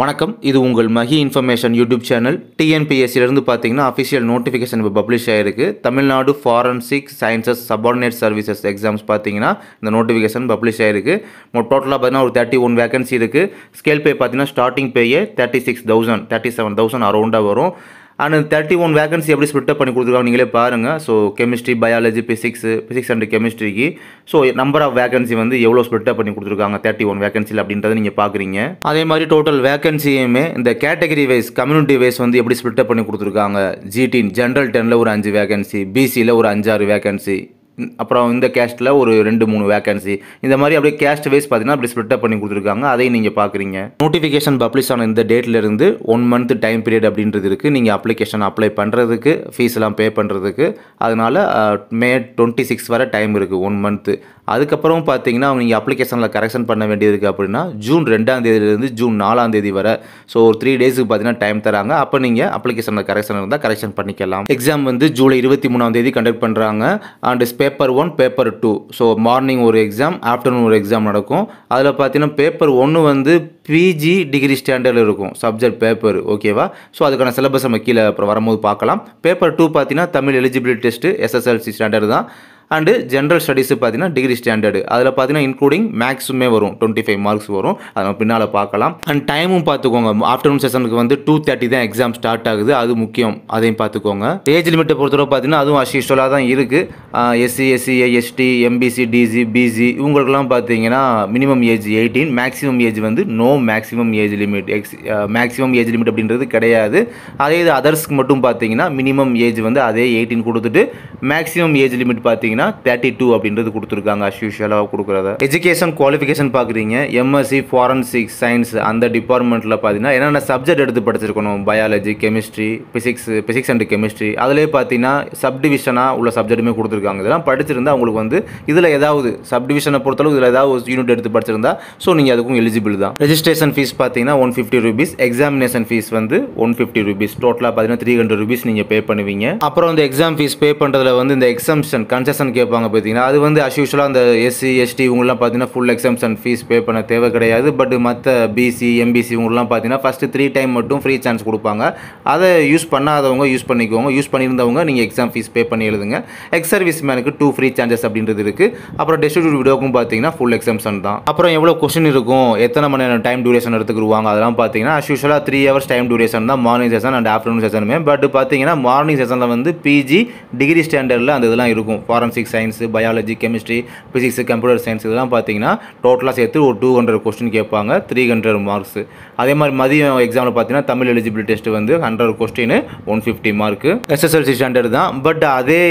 வணக்கம். இது உங்கள் மகி இன்ஃபர்மேஷன் யூடியூப் சேனல். டிஎன்பிஎஸ்சிலிருந்து பார்த்தீங்கன்னா அஃபிஷியல் நோட்டிஃபிகேஷன் இப்போ பப்ளிஷ் ஆயிருக்கு. Tamil Nadu forensic sciences subordinate services exams பார்த்தீங்கன்னா இந்த நோட்டிஃபிகேஷன் பப்ளிஷ் ஆயிருக்கு. டோட்டலாக பார்த்தீங்கன்னா ஒரு தேர்ட்டி ஒன் வேகன்சி இருக்குது ஸ்கேல் பே பார்த்தீங்கன்னா starting பேயே thirty six thousand thirty seven thousand அரௌண்டாக வரும். அண்ட் தேர்ட்டி ஒன் வேகன்சி எப்படி ஸ்பிட்டப் பண்ணி கொடுத்துருக்காங்க நீங்களே பாருங்கள் so chemistry biology physics physics and கெமிஸ்ட்ரிக்கு so number of vacancy வந்து எவ்வளோ ஸ்பிட்டப் பண்ணி கொடுத்துருக்காங்க? தேர்ட்டி ஒன் வேகன்சியில் அப்படின்றத நீங்கள் பார்க்குறீங்க அதே மாதிரி டோட்டல் வேகன்சியுமே இந்த கேட்டகரி வைஸ் கம்யூனிட்டி வைஸ் வந்து எப்படி ஸ்பிட்டப் பண்ணி கொடுத்துருக்காங்க? ஜிடின் ஜென்ரல் டெனில் ஒரு அஞ்சு வேகன்சி பிசியில் ஒரு அஞ்சாறு வேகன்சி அப்புறம் இந்த கேஸ்ட்டில் ஒரு ரெண்டு மூணு வேகன்சி இந்த மாதிரி அப்படியே கேஸ்ட் வைஸ் பார்த்தீங்கன்னா அப்படி ஸ்ப்ளிட் பண்ணி கொடுத்துருக்காங்க. அதையும் நீங்கள் பார்க்குறீங்க. நோட்டிஃபிகேஷன் பப்ளிஷ் ஆன இந்த டேட்ல இருந்து ஒன் மந்த் டைம் பீரியட் அப்படின்றது இருக்குது நீங்கள் அப்ளிகேஷன் அப்ளை பண்ணுறதுக்கு ஃபீஸ் எல்லாம் பே பண்ணுறதுக்கு அதனால மே டுவெண்ட்டி சிக்ஸ் வரை டைம் இருக்குது ஒன் மந்த்து அதுக்கப்புறம் பார்த்தீங்கன்னா நீங்கள் அப்ளிகேஷனில் கரெக்ஷன் பண்ண வேண்டியது இருக்குது அப்படின்னா ஜூன் ரெண்டாம் தேதியிலேருந்து ஜூன் நாலாம் தேதி வரை. ஸோ ஒரு த்ரீ டேஸுக்கு பார்த்தீங்கன்னா டைம் தராங்க. அப்போ நீங்கள் அப்ளிகேஷனில் கரெக்ஷன் இருந்தால் கரெக்ஷன் பண்ணிக்கலாம். எக்ஸாம் வந்து ஜூலை இருபத்தி மூணாம் தேதி கண்டக்ட் பண்ணுறாங்க and paper one paper two. So morning ஒரு எக்ஸாம் ஆஃப்டர்நூன் ஒரு எக்ஸாம் நடக்கும். அதில் பார்த்தீங்கன்னா பேப்பர் ஒன்று வந்து பிஜி டிகிரி ஸ்டாண்டர்டில் இருக்கும். சப்ஜெக்ட் பேப்பர் ஓகேவா ஸோ அதுக்கான சிலபஸ் நம்ம கீழே அப்புறம் வரும்போது பார்க்கலாம். பேப்பர் டூ பார்த்தீங்கன்னா Tamil eligibility test SSLC standard தான். அண்டு ஜென்ரல் ஸ்டடீஸ் பார்த்தீங்கன்னா டிகிரி ஸ்டாண்டர்டு அதில் பார்த்தீங்கன்னா இன்க்ளூடிங் மேக்ஸுமே வரும். டுவெண்ட்டி ஃபைவ் மார்க்ஸ் வரும். அதை நம்ம பின்னால் பார்க்கலாம். அண்ட் டைமும் பார்த்துக்கோங்க ஆஃப்டர்நூன் செஷனுக்கு வந்து டூ தேர்ட்டி தான் எக்ஸாம் ஸ்டார்ட் ஆகுது. அது முக்கியம். அதையும் பார்த்துக்கோங்க ஏஜ் லிமிட்டை பொறுத்தவரை பார்த்தீங்கன்னா அதுவும் அஷ்யூஸ்வலாக தான் இருக்குது SC SC ST MBC DC BC இவங்களுக்கெல்லாம் பார்த்தீங்கன்னா minimum age eighteen maximum age வந்து no maximum age limit ex maximum age limit அப்படின்றது கிடையாது. அதே இது அதர்ஸ்க்கு மட்டும் பார்த்தீங்கன்னா மினிமம் ஏஜ் வந்து அதே எயிட்டீன் கொடுத்துட்டு மேக்ஸிமம் ஏஜ் லிமிட் பார்த்தீங்கன்னா தேர்ட்டி டூ அப்படின்றது கொடுத்துருக்காங்க அஸ் யூஷுவலாக கொடுக்குறத. எஜுகேஷன் குவாலிஃபிகேஷன் பார்க்குறீங்க. எம்எஸ்சி ஃபாரன்சிக் சயின்ஸ் அந்த டிபார்ட்மெண்ட்டில் பார்த்தீங்கன்னா என்னென்ன சப்ஜெக்ட் எடுத்து படிச்சிருக்கணும்? Biology chemistry physics physics and chemistry அதிலே பார்த்தீங்கன்னா சப்டிவிஷனாக உள்ள சப்ஜெக்ட்டுமே கொடுத்துருக்காங்க. இதெல்லாம் படிச்சிருந்தா உங்களுக்கு வந்து இதில் ஏதாவது சப்டிவிஷனை பொறுத்தளவு இதில் ஏதாவது யூனிட் எடுத்து படிச்சிருந்தா ஸோ நீங்கள் அதுக்கும் எலிஜிபிள் தான். ரெஜிஸ்ட்ரேஷன் ஃபீஸ் பார்த்தீங்கன்னா one fifty rupees examination fees வந்து ஒன் ஃபிஃப்டி ருபீஸ் டோட்டலாக பார்த்தீங்கன்னா த்ரீ ஹண்ட்ரட் ருபீஸ் நீங்கள் பே பண்ணுவீங்க. அப்புறம் இந்த எக்ஸாம் ஃபீஸ் பே பண்ணுறதுல வந்து இந்த எக்ஸம்ஷன் கன்செஷன் கேட்பாங்க பார்த்தீங்கன்னா அது வந்து அஸ்யூஷுவலாக அந்த எஸ்சி எஸ்டி இவங்களாம் பார்த்தீங்கன்னா ஃபுல் எக்ஸம்ஷன் ஃபீஸ் பே பண்ண தேவை கிடையாது. பட் மற்ற பிசி எம்பிசி இவங்களாம் பார்த்தீங்கன்னா ஃபஸ்ட்டு த்ரீ டைம் மட்டும் ஃப்ரீ சான்ஸ் கொடுப்பாங்க. அதை யூஸ் பண்ணாதவங்க யூஸ் பண்ணிக்கோங்க. யூஸ் பண்ணியிருந்தவங்க நீங்கள் எக்ஸாம் ஃபீஸ் பே பண்ணி எழுதுங்க. எக்ஸ் சர்வீஸ் மேனுக்கு டூ ஃப்ரீ சார்ஜஸ் அப்படின்றது இருக்குது அப்புறம் டெஸ்டிடியூட் விடோக்கும் பார்த்தீங்கன்னா ஃபுல் எக்ஸம்ஷன் தான். அப்புறம் எவ்வளோ கொஸ்டின் இருக்கும்? எத்தனை மணி நேரம் டைம் டியூரேஷன் எடுத்துக்கிடுவாங்க? அதெல்லாம் பார்த்தீங்கன்னா அஸ் யூஷுவலாக த்ரீ ஹவர்ஸ் டைம் டியூரேஷன் தான். மார்னிங் செஷன் அண்ட் ஆஃப்டர்நூன் செஷனுமே பட் பார்த்தீங்கன்னா மார்னிங் செஷனில் வந்து பிஜி டிகிரி ஸ்டாண்டர்டில் அந்த இதெல்லாம் இருக்கும். Forensic science biology chemistry physics computer science இதெல்லாம் பார்த்தீங்கன்னா டோட்டலாக சேர்த்து ஒரு டூ ஹண்ட்ரட் கொஸ்டின் கேட்பாங்க த்ரீ ஹண்ட்ரட் மார்க்ஸ் அதே மாதிரி மதியம் எக்ஸாமில் பார்த்தீங்கன்னா தமிழ் எலிஜிபிள் டெஸ்ட் வந்து hundred question one fifty mark SSLC standard தான். பட் அதே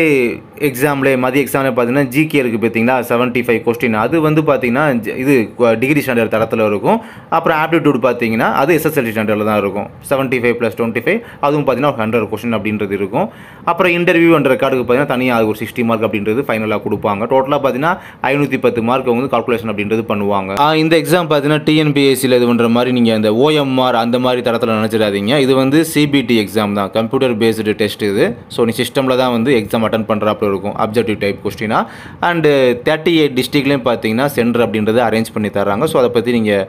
எக்ஸாமில் மதிய எக்ஸாமில் பார்த்தீங்கன்னா ஜிகே இருக்குது பார்த்தீங்களா செவன்ட்டி ஃபைவ் கொஸ்டின் அது வந்து பார்த்தீங்கன்னா இது டிகிரி ஸ்டாண்டர்ட் தரத்தில் இருக்கும். அப்புறம் ஆப்டிடியூட் பார்த்தீங்கன்னா அது எஸ்எஸ்எல்சி ஸ்டாண்டர்டில் தான் இருக்கும். Seventy five plus twenty five அதுவும் பார்த்தீங்கன்னா ஹண்ட்ரட் கொஸ்டின் அப்படின்றது இருக்கும். அப்புறம் இன்டர்வியூ கார்டுக்கு பார்த்தீங்கன்னா தனியாக அது ஒரு சிக்ஸ்டி மார்க் அப்படின்றது ஃபைனலாக கொடுப்பாங்க. டோட்டலாக பார்த்தீங்கன்னா ஐநூற்றி பத்து மார்க் வந்து கால்குலேஷன் அப்படின்றது பண்ணுவாங்க. இந்த எக்ஸாம் பார்த்தீங்கன்னா டிஎன்பிஎஸ்சியில் இது பண்ணுற மாதிரி நீங்கள் இந்த ஓஎம்ஆர் அந்த மாதிரி தரத்தில் நினச்சிடாதீங்க. இது வந்து சிபிடி எக்ஸாம் தான். கம்ப்யூட்டர் பேஸ்டு டெஸ்ட் இது. ஸோ நீ சிஸ்டமில் தான் வந்து எக்ஸாம் அட்டன் பண்ணுறாப்புல இருக்கும். அப்ஜெக்டிவ் டைப் கொஸ்டினா அண்டு தேர்ட்டி எயிட் டிஸ்ட்ரிக்ட்லேயும் பார்த்தீங்கன்னா சென்டர் அப்படின்றத அரேஞ்ச் பண்ணி தராங்க ஸோ அதை பற்றி நீங்கள்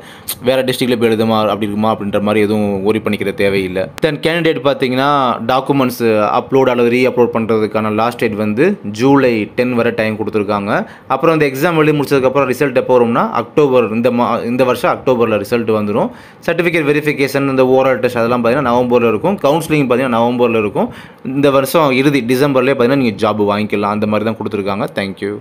வேறு டிஸ்ட்ரிக்டில் போய் எழுதுமா அப்படி இருக்குமா அப்படின்ற மாதிரி எதுவும் ஒரி பண்ணிக்கிற தேவையில்லை. தென் கேண்டிடேட் பார்த்தீங்கன்னா டாக்குமெண்ட்ஸ் அப்லோட் அல்லது ரீ அப்லோட் பண்ணுறதுக்கான லாஸ்ட் டேட் வந்து ஜூலை டென் வரை டைம் கொடுத்துருக்காங்க. அப்புறம் இந்த எக்ஸாம் எழுதி முடிச்சதுக்கப்புறம் ரிசல்ட் எப்போ வரும்னா அக்டோபர் இந்த மா இந்த வருஷம் அக்டோபரில் ரிசல்ட் வந்துடும் சர்டிஃபிகேட் வெரிஃபிகேஷன் இந்த ஓரல் டெஸ்ட் அதெல்லாம் பார்த்தீங்கன்னா நவம்பரில் இருக்கும். கவுன்சிலிங் பார்த்தீங்கன்னா நவம்பரில் இருக்கும். இந்த வருஷம் இறுதி டிசம்பர்லேயே பார்த்தீங்கன்னா நீங்கள் ஜாப் வாங்கிக்கலாம். அந்த மாதிரி தான் கொடுத்துருக்காங்க. தேங்க்யூ